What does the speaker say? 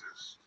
businesses